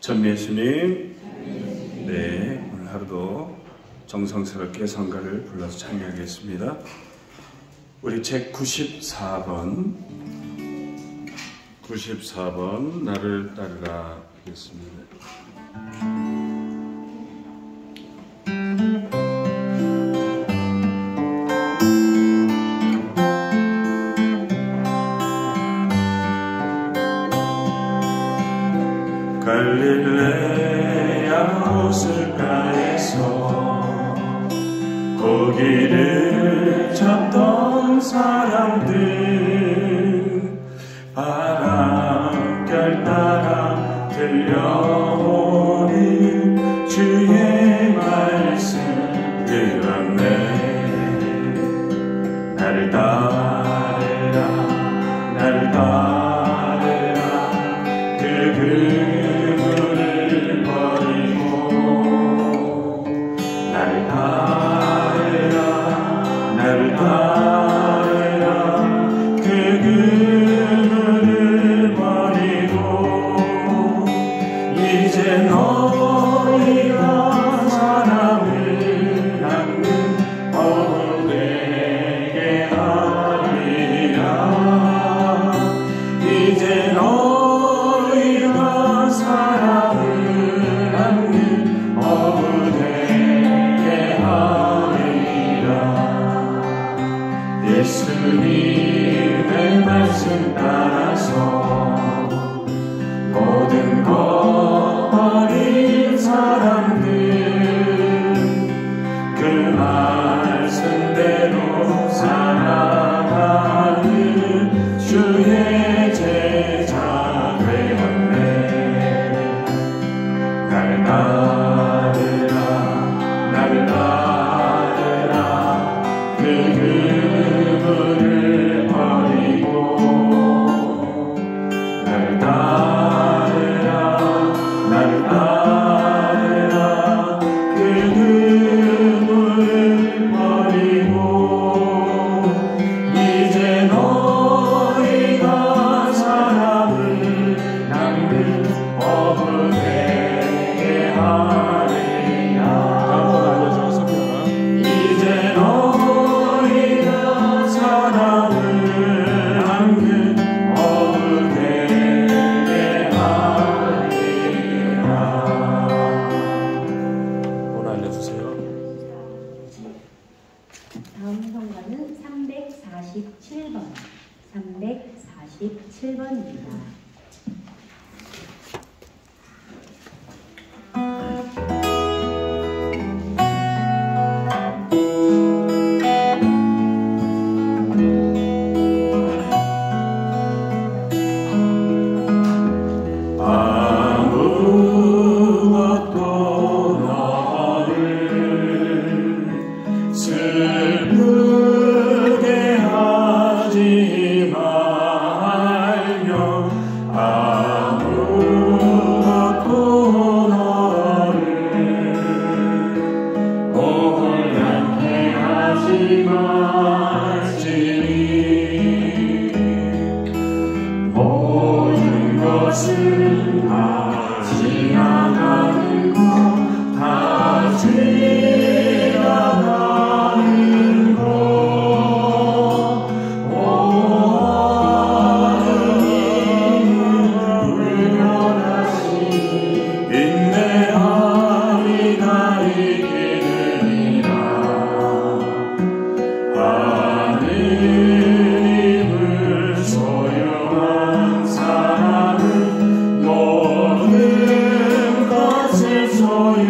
전미 예수님, 네, 오늘 하루도 정성스럽게 성가를 불러서 찬양하겠습니다. 우리 책 94번, 94번 나를 따르라 하겠습니다. 갈릴레야 호숫가에서 고기를 잡던 사람들.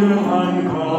still unconscious.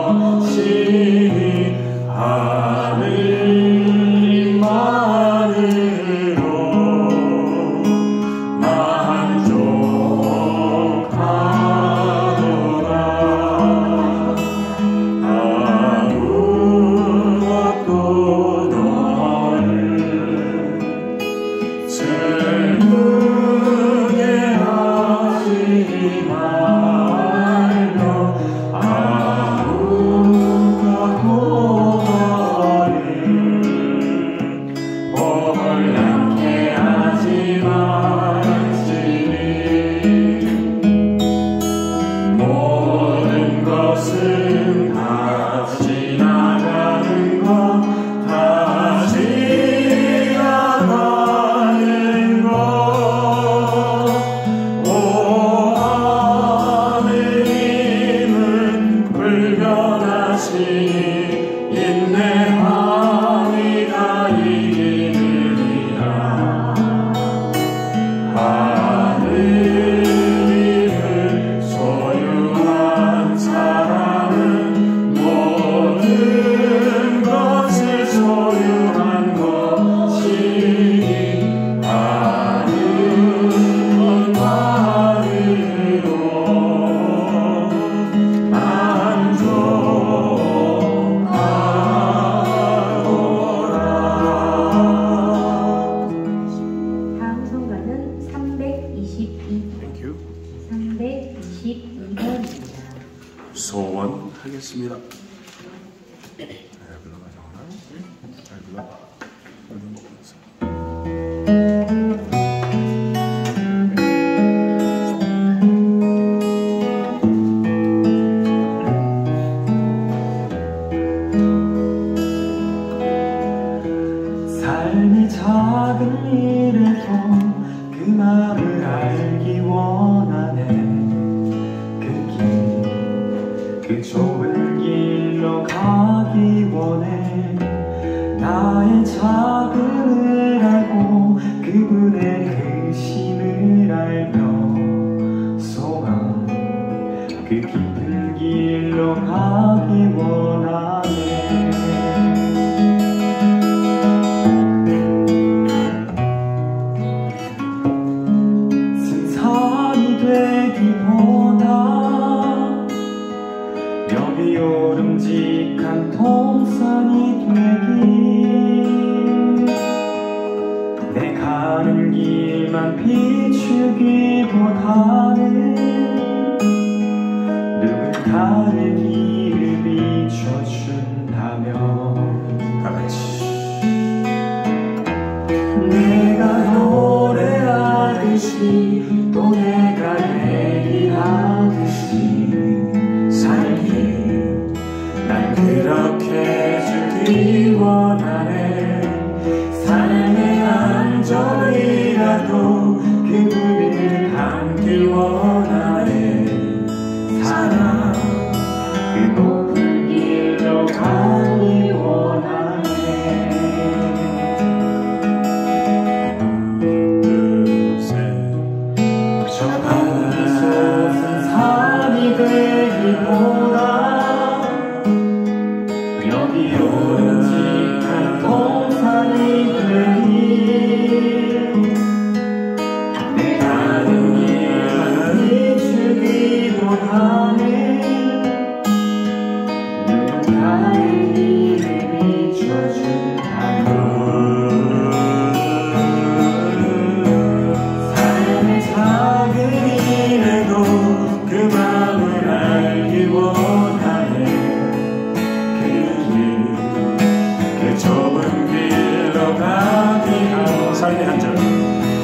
소원하겠습니다. 네, 잘 네, 불러봐, 정원아. 잘 불러. you are. 삶의 한절.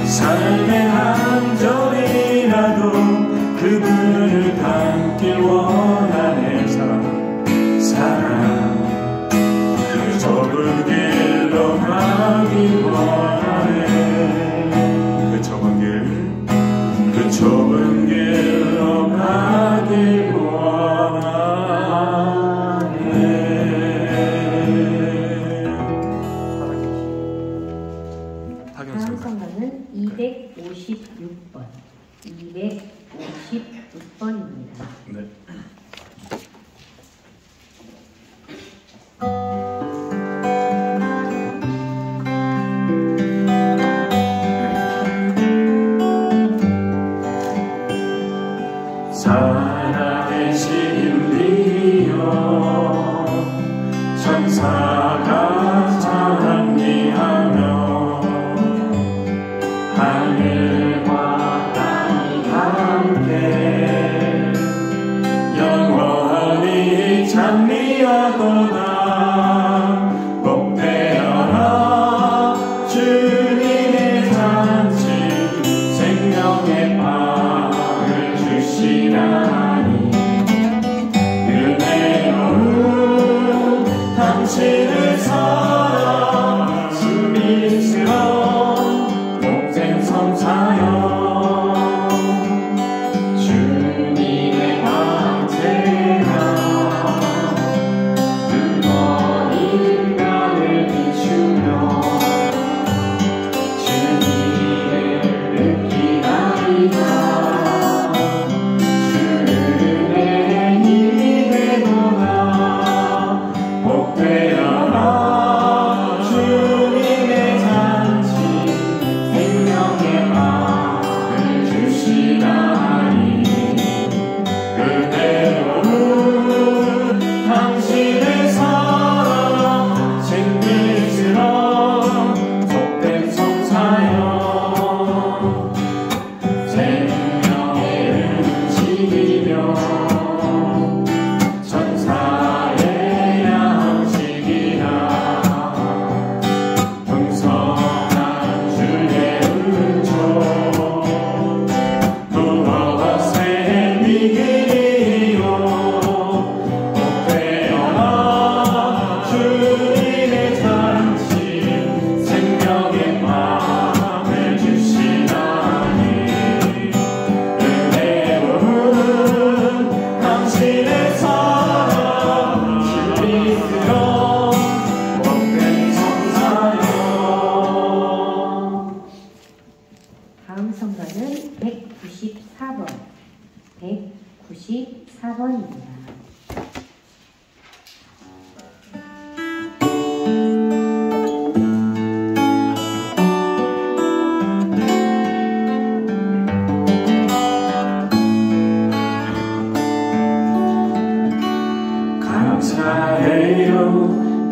삶의 한절이라도 그분을 닮길 원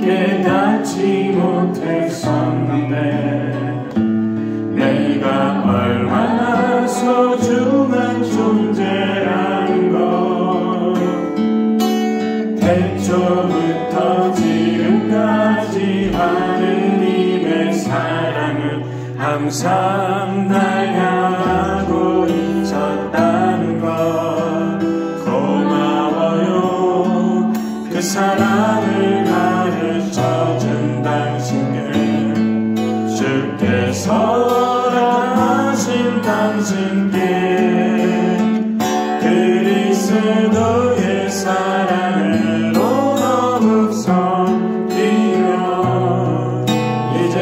깨닫지 못했었는데 내가 얼마나 소중한 존재라는 것 태초부터 지금까지 하느님의 사랑을 항상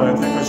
God, I think.